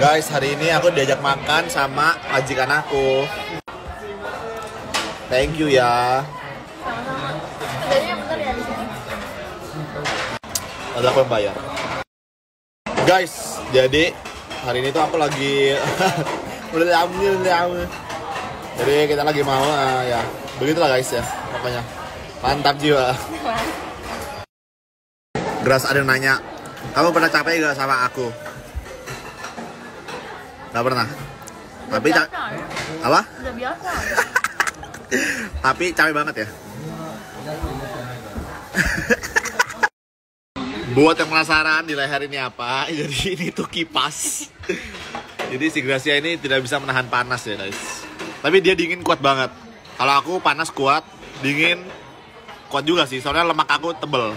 Guys, hari ini aku diajak makan sama majikan aku. Thank you ya. Sama-sama. Jadi yang bener ya di sini. Ada aku yang bayar. Guys, jadi hari ini tuh aku lagi udah diambil, udah diambil. Jadi kita lagi mau eh, ya begitulah guys ya pokoknya mantap jiwa. Gras ada yang nanya, kamu pernah capek gak sama aku? Gak pernah. Tapi ca- Biasa ya. apa? Udah biasa. Tapi capek banget ya. Buat yang penasaran di leher ini apa, jadi ini tuh kipas. Jadi si Gracia ini tidak bisa menahan panas ya guys. Tapi dia dingin kuat banget. Kalau aku panas kuat, dingin kuat juga sih. Soalnya lemak aku tebel.